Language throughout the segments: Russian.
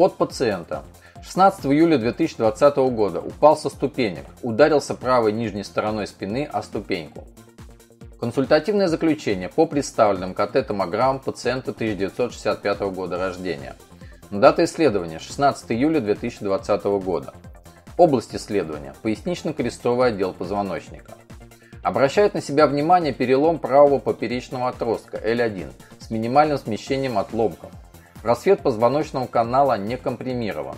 От пациента. 16 июля 2020 года упал со ступенек, ударился правой нижней стороной спины о ступеньку. Консультативное заключение по представленным КТ-томограммам пациента 1965 года рождения. Дата исследования 16 июля 2020 года. Область исследования – пояснично-крестовый отдел позвоночника. Обращает на себя внимание перелом правого поперечного отростка L1 с минимальным смещением отломков. Просвет позвоночного канала не компримирован.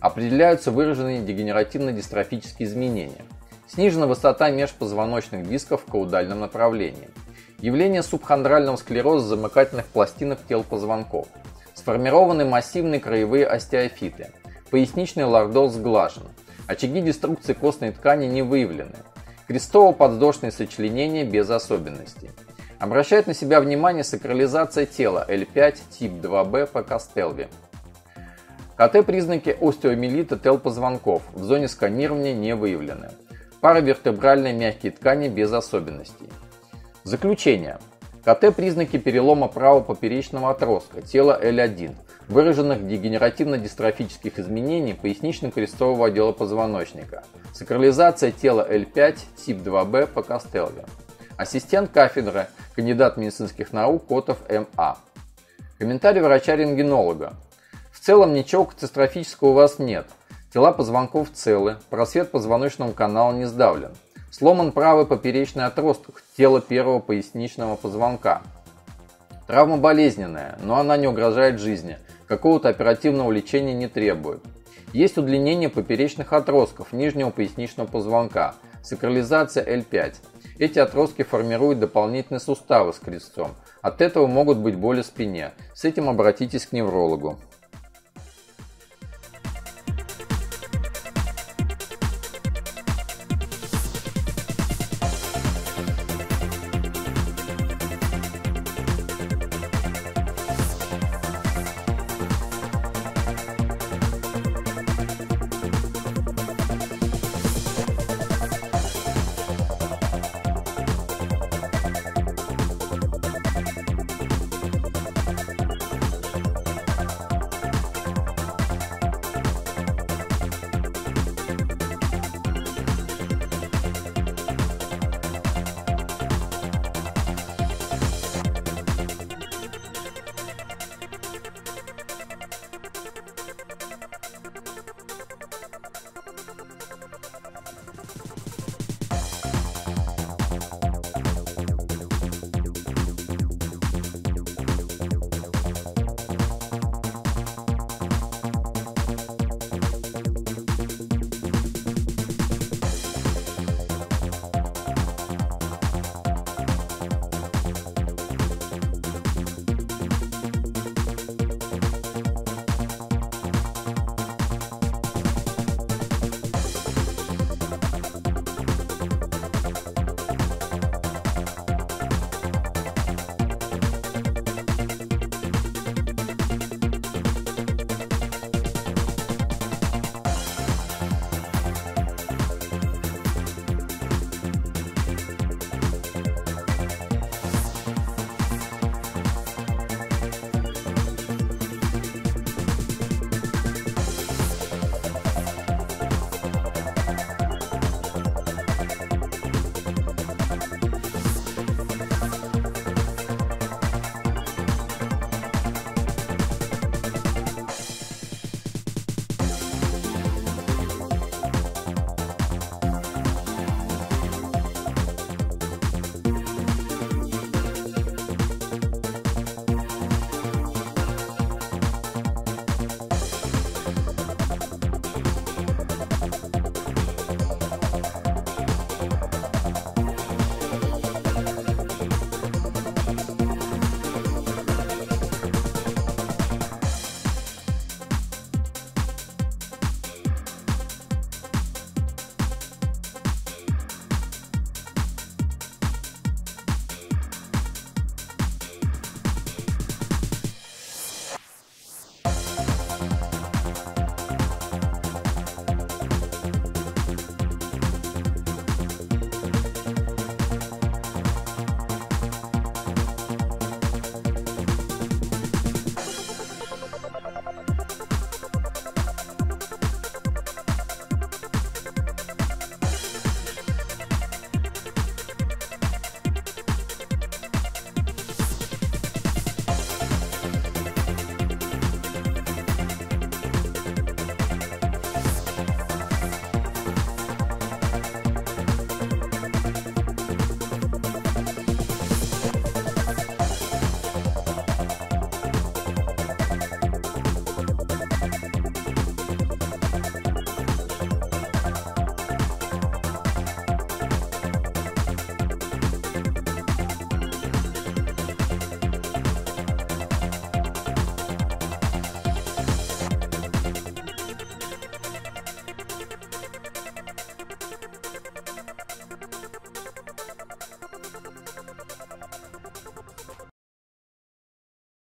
Определяются выраженные дегенеративно-дистрофические изменения. Снижена высота межпозвоночных дисков в каудальном направлении. Явление субхондрального склероза замыкательных пластинок тел позвонков. Сформированы массивные краевые остеофиты. Поясничный лордоз сглажен. Очаги деструкции костной ткани не выявлены. Крестово-подвздошные сочленения без особенностей. Обращает на себя внимание сакрализация тела L5 тип 2b по Костелви. КТ-признаки остеомиелита тел позвонков в зоне сканирования не выявлены. Паравертебральные мягкие ткани без особенностей. Заключение. КТ-признаки перелома правого поперечного отростка тела L1, выраженных дегенеративно-дистрофических изменений пояснично-крестового отдела позвоночника. Сакрализация тела L5 тип 2b по Костелве. Ассистент кафедры, кандидат медицинских наук Котов М.А. Комментарий врача-рентгенолога. В целом ничего катастрофического у вас нет. Тела позвонков целы, просвет позвоночного канала не сдавлен. Сломан правый поперечный отросток тела первого поясничного позвонка. Травма болезненная, но она не угрожает жизни, какого-то оперативного лечения не требует. Есть удлинение поперечных отростков нижнего поясничного позвонка, сакрализация L5. Эти отростки формируют дополнительные суставы с крестцом. От этого могут быть боли в спине. С этим обратитесь к неврологу.